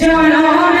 জনমে